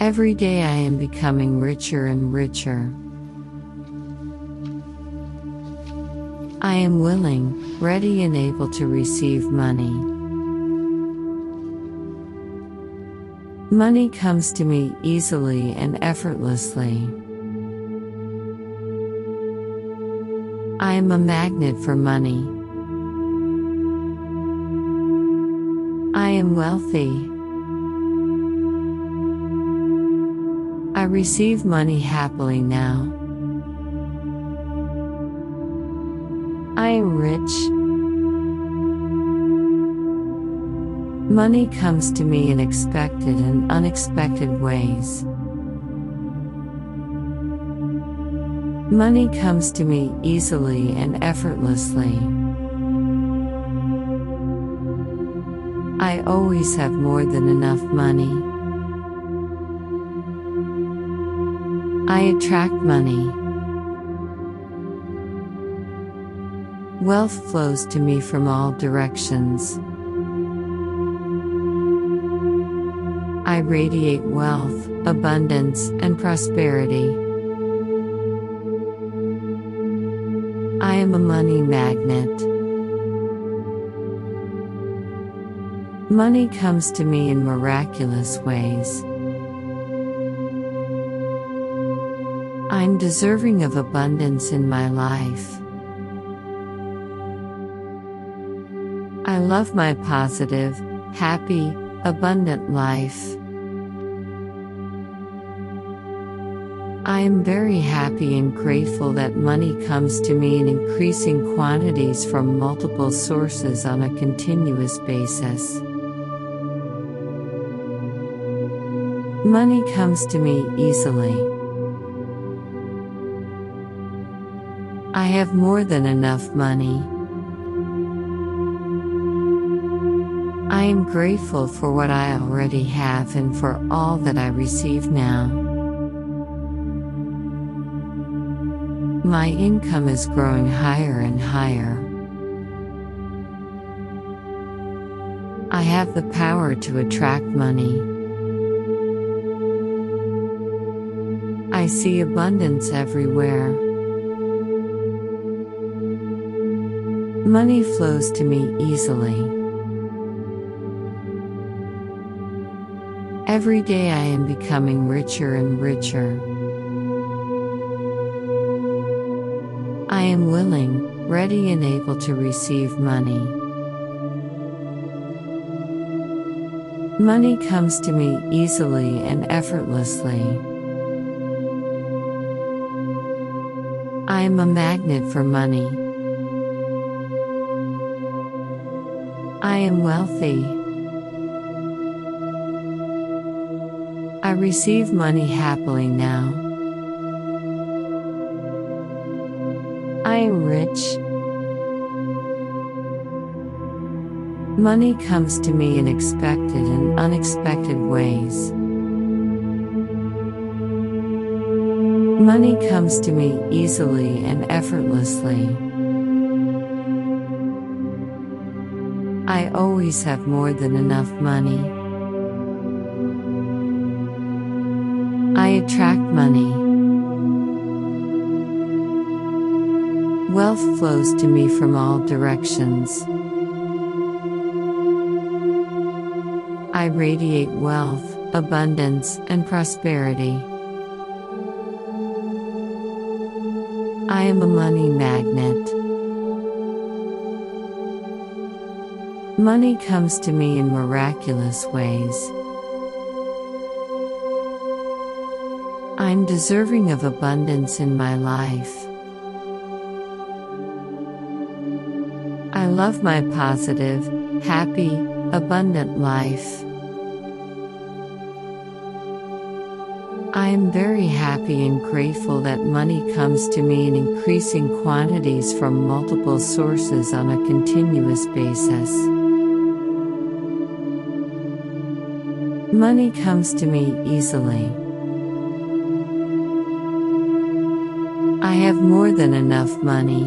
Every day I am becoming richer and richer. I am willing, ready, and able to receive money. Money comes to me easily and effortlessly. I am a magnet for money. I am wealthy. Receive money happily now. I am rich. Money comes to me in expected and unexpected ways. Money comes to me easily and effortlessly. I always have more than enough money. I attract money. Wealth flows to me from all directions. I radiate wealth, abundance, and prosperity. I am a money magnet. Money comes to me in miraculous ways. I'm deserving of abundance in my life. I love my positive, happy, abundant life. I am very happy and grateful that money comes to me in increasing quantities from multiple sources on a continuous basis. Money comes to me easily. Have more than enough money. I am grateful for what I already have and for all that I receive now. My income is growing higher and higher. I have the power to attract money. I see abundance everywhere. Money flows to me easily. Every day I am becoming richer and richer. I am willing, ready, and able to receive money. Money comes to me easily and effortlessly. I am a magnet for money. I am wealthy. I receive money happily now. I am rich. Money comes to me in expected and unexpected ways. Money comes to me easily and effortlessly. I always have more than enough money. I attract money. Wealth flows to me from all directions. I radiate wealth, abundance, and prosperity. I am a money magnet. Money comes to me in miraculous ways. I'm deserving of abundance in my life. I love my positive, happy, abundant life. I am very happy and grateful that money comes to me in increasing quantities from multiple sources on a continuous basis. Money comes to me easily. I have more than enough money.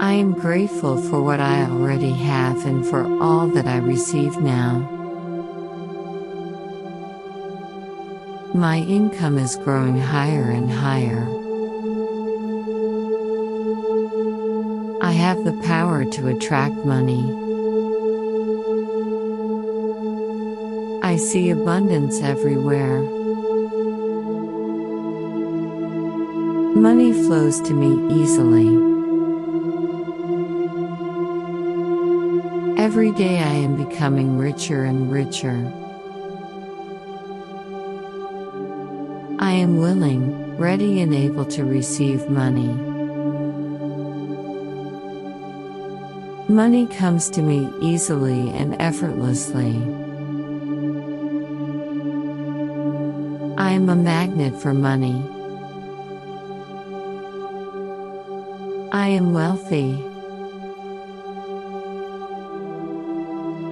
I am grateful for what I already have and for all that I receive now. My income is growing higher and higher. I have the power to attract money. I see abundance everywhere. Money flows to me easily. Every day I am becoming richer and richer. I am willing, ready, and able to receive money. Money comes to me easily and effortlessly. I am a magnet for money. I am wealthy.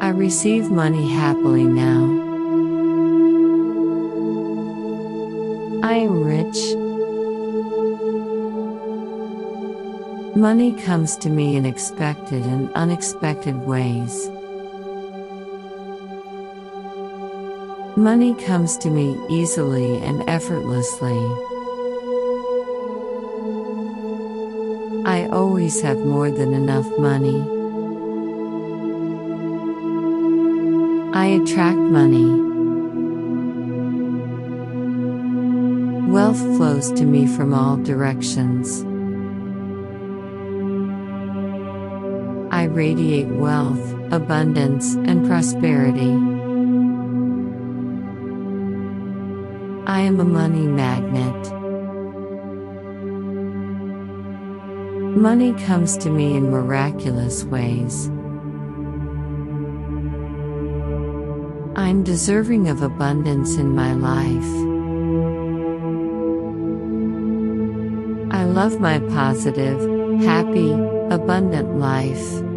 I receive money happily now. I am rich. Money comes to me in expected and unexpected ways. Money comes to me easily and effortlessly. I always have more than enough money. I attract money. Wealth flows to me from all directions. I radiate wealth, abundance, and prosperity. I am a money magnet. Money comes to me in miraculous ways. I'm deserving of abundance in my life. I love my positive, happy, abundant life.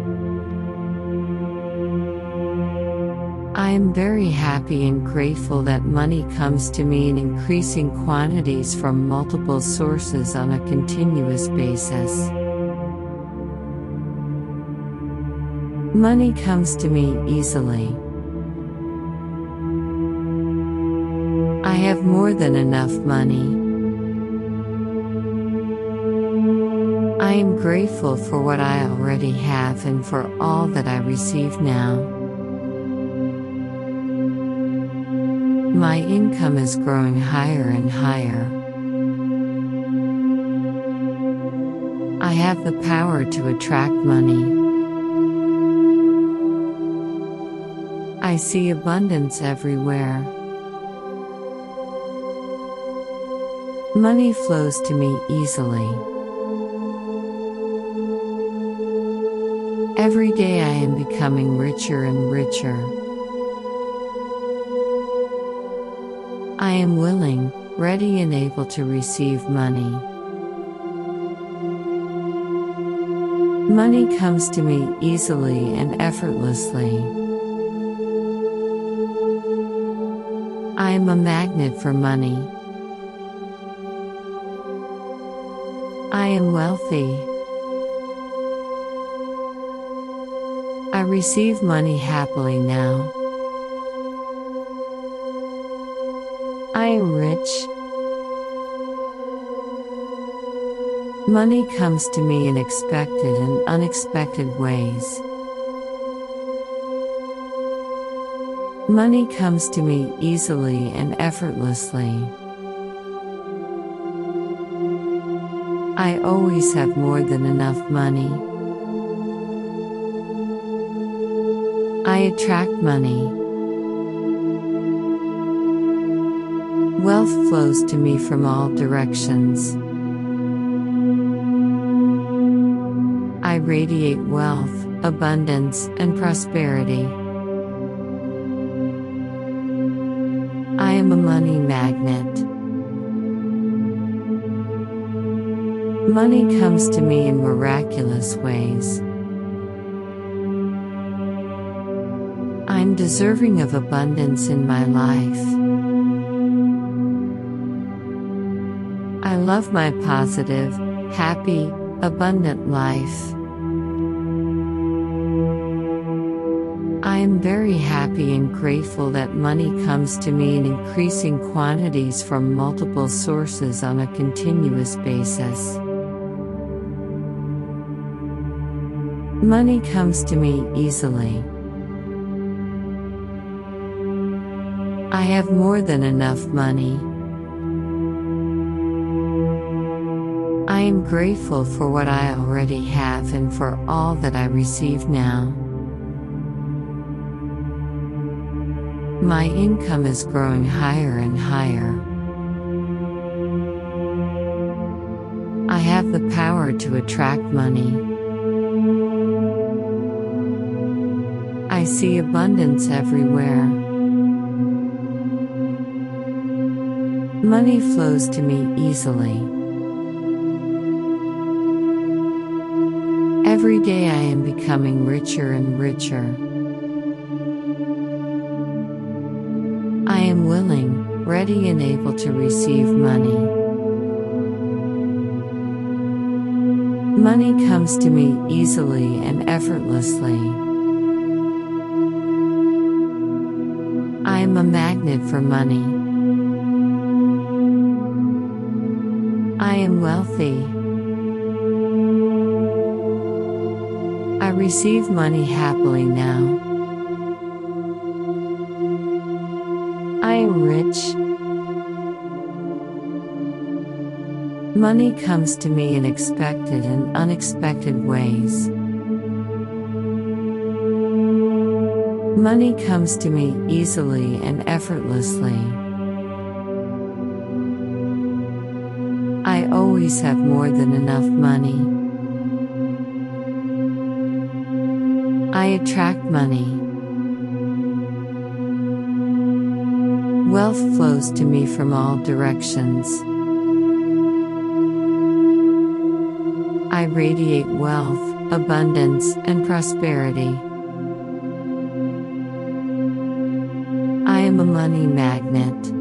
I am very happy and grateful that money comes to me in increasing quantities from multiple sources on a continuous basis. Money comes to me easily. I have more than enough money. I am grateful for what I already have and for all that I receive now. My income is growing higher and higher. I have the power to attract money. I see abundance everywhere. Money flows to me easily. Every day I am becoming richer and richer. I am willing, ready, and able to receive money. Money comes to me easily and effortlessly. I am a magnet for money. I am wealthy. I receive money happily now. Am rich. Money comes to me in expected and unexpected ways. Money comes to me easily and effortlessly. I always have more than enough money. I attract money. Wealth flows to me from all directions. I radiate wealth, abundance, and prosperity. I am a money magnet. Money comes to me in miraculous ways. I'm deserving of abundance in my life. Love my positive, happy, abundant life. I am very happy and grateful that money comes to me in increasing quantities from multiple sources on a continuous basis. Money comes to me easily. I have more than enough money. Am grateful for what I already have and for all that I receive now. My income is growing higher and higher. I have the power to attract money. I see abundance everywhere. Money flows to me easily. Every day I am becoming richer and richer. I am willing, ready, and able to receive money. Money comes to me easily and effortlessly. I am a magnet for money. I am wealthy. Receive money happily now. I am rich. Money comes to me in expected and unexpected ways. Money comes to me easily and effortlessly. I always have more than enough money. I attract money. Wealth flows to me from all directions. I radiate wealth, abundance, and prosperity. I am a money magnet.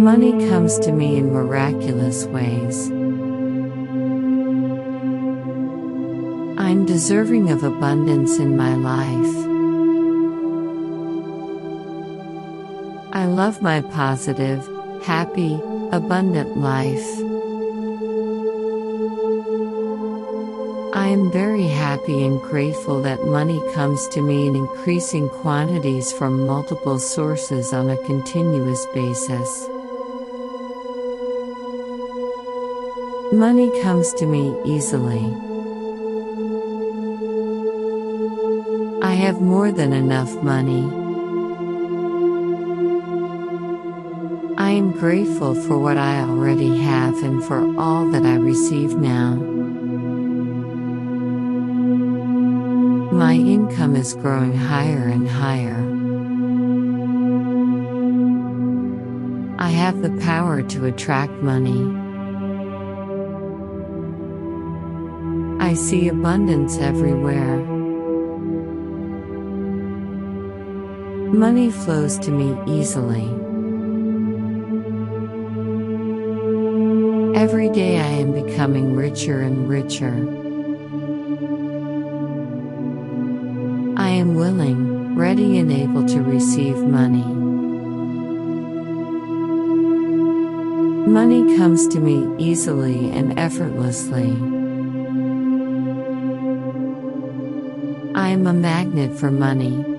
Money comes to me in miraculous ways. I'm deserving of abundance in my life. I love my positive, happy, abundant life. I am very happy and grateful that money comes to me in increasing quantities from multiple sources on a continuous basis. Money comes to me easily. I have more than enough money. I am grateful for what I already have and for all that I receive now. My income is growing higher and higher. I have the power to attract money. I see abundance everywhere. Money flows to me easily. Every day I am becoming richer and richer. I am willing, ready, and able to receive money. Money comes to me easily and effortlessly. I am a magnet for money.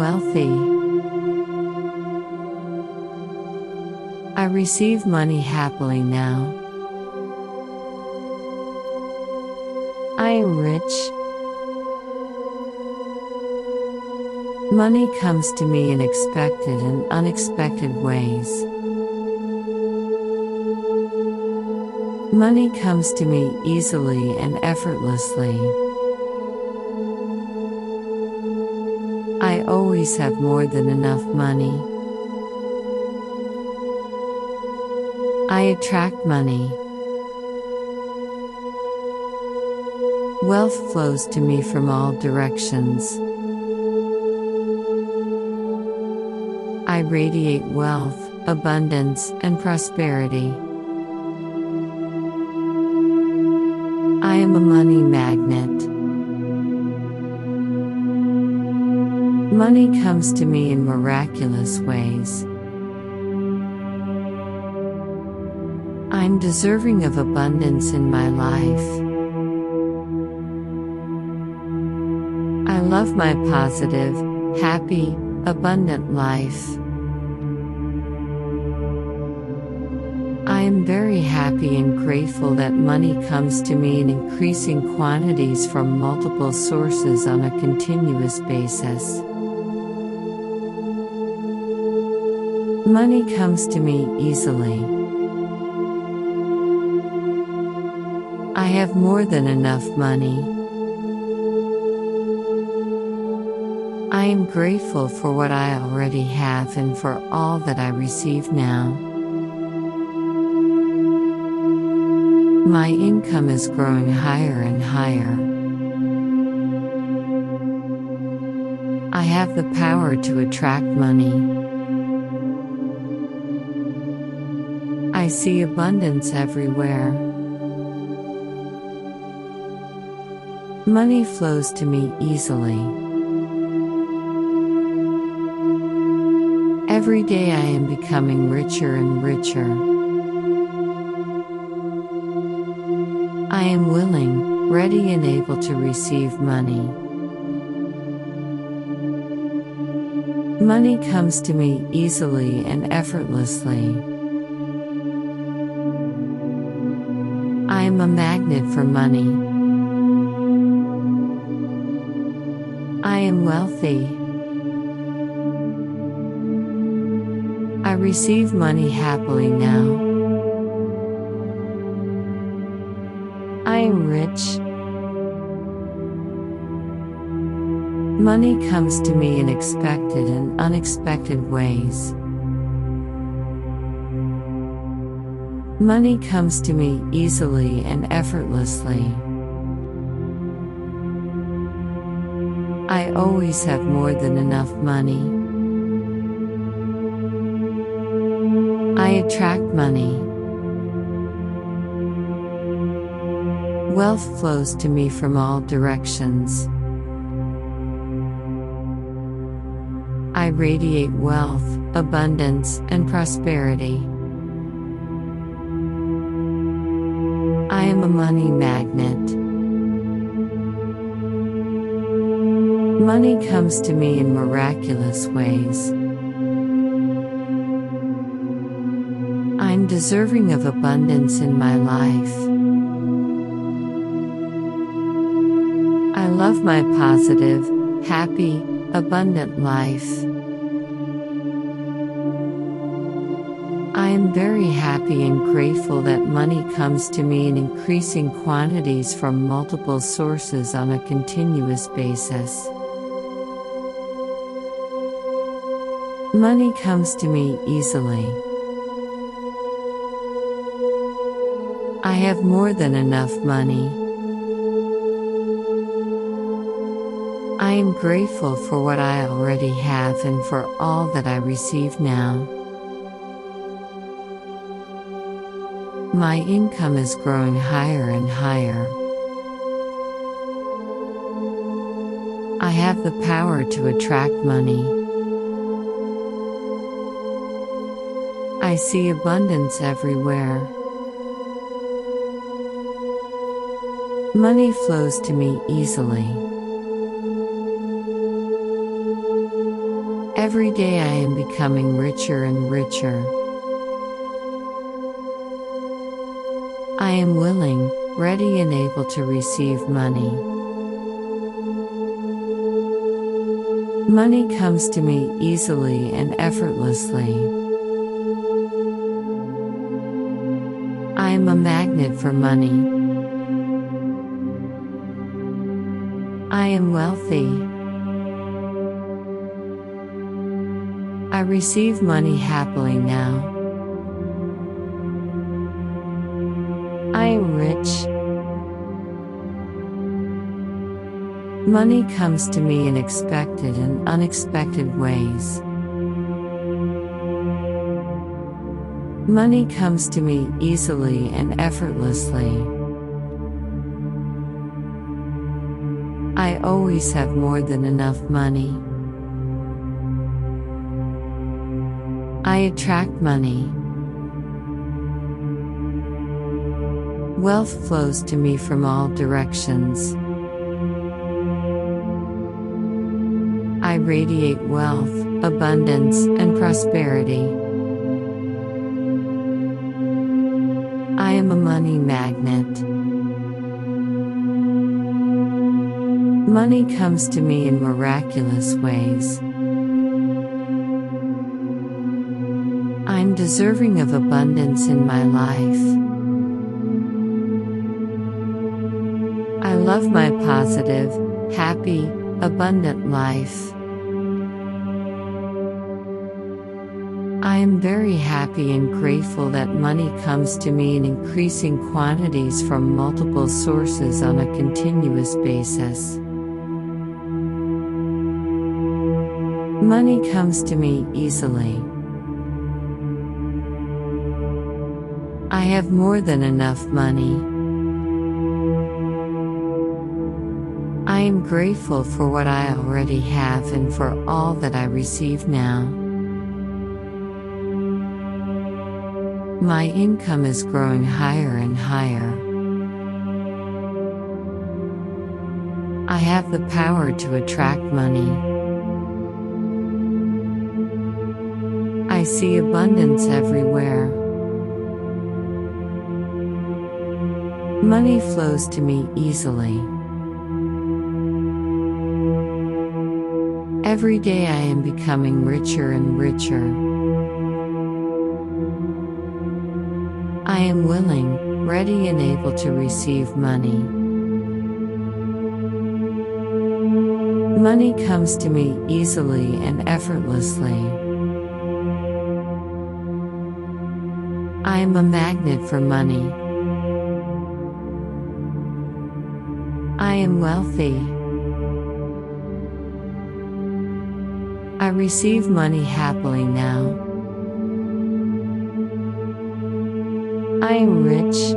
Wealthy. I receive money happily now. I am rich. Money comes to me in expected and unexpected ways. Money comes to me easily and effortlessly. Always have more than enough money. I attract money. Wealth flows to me from all directions. I radiate wealth, abundance, and prosperity. I am a money magnet. Money comes to me in miraculous ways. I'm deserving of abundance in my life. I love my positive, happy, abundant life. I am very happy and grateful that money comes to me in increasing quantities from multiple sources on a continuous basis. Money comes to me easily. I have more than enough money. I am grateful for what I already have and for all that I receive now. My income is growing higher and higher. I have the power to attract money. See abundance everywhere. Money flows to me easily. Every day I am becoming richer and richer. I am willing, ready, and able to receive money. Money comes to me easily and effortlessly. Am a magnet for money. I am wealthy. I receive money happily now. I am rich. Money comes to me in expected and unexpected ways. Money comes to me easily and effortlessly. I always have more than enough money. I attract money. Wealth flows to me from all directions. I radiate wealth, abundance, and prosperity. Am a money magnet. Money comes to me in miraculous ways. I'm deserving of abundance in my life. I love my positive, happy, abundant life. I am very happy and grateful that money comes to me in increasing quantities from multiple sources on a continuous basis. Money comes to me easily. I have more than enough money. I am grateful for what I already have and for all that I receive now. My income is growing higher and higher. I have the power to attract money. I see abundance everywhere. Money flows to me easily. Every day I am becoming richer and richer. I am willing, ready, and able to receive money. Money comes to me easily and effortlessly. I am a magnet for money. I am wealthy. I receive money happily now. Money comes to me in expected and unexpected ways. Money comes to me easily and effortlessly. I always have more than enough money. I attract money. Wealth flows to me from all directions. I radiate wealth, abundance, and prosperity. I am a money magnet. Money comes to me in miraculous ways. I'm deserving of abundance in my life. I love my positive, happy, abundant life. Am very happy and grateful that money comes to me in increasing quantities from multiple sources on a continuous basis. Money comes to me easily. I have more than enough money. I am grateful for what I already have and for all that I receive now. My income is growing higher and higher. I have the power to attract money. I see abundance everywhere. Money flows to me easily. Every day I am becoming richer and richer. I am willing, ready, and able to receive money. Money comes to me easily and effortlessly. I am a magnet for money. I am wealthy. I receive money happily now. I am rich.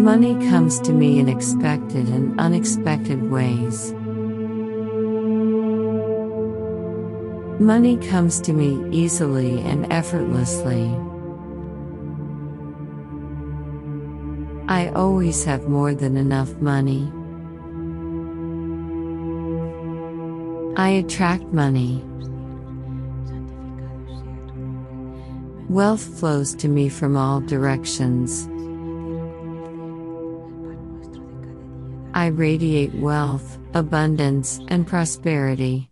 Money comes to me in expected and unexpected ways. Money comes to me easily and effortlessly. I always have more than enough money. I attract money. Wealth flows to me from all directions. I radiate wealth, abundance, and prosperity.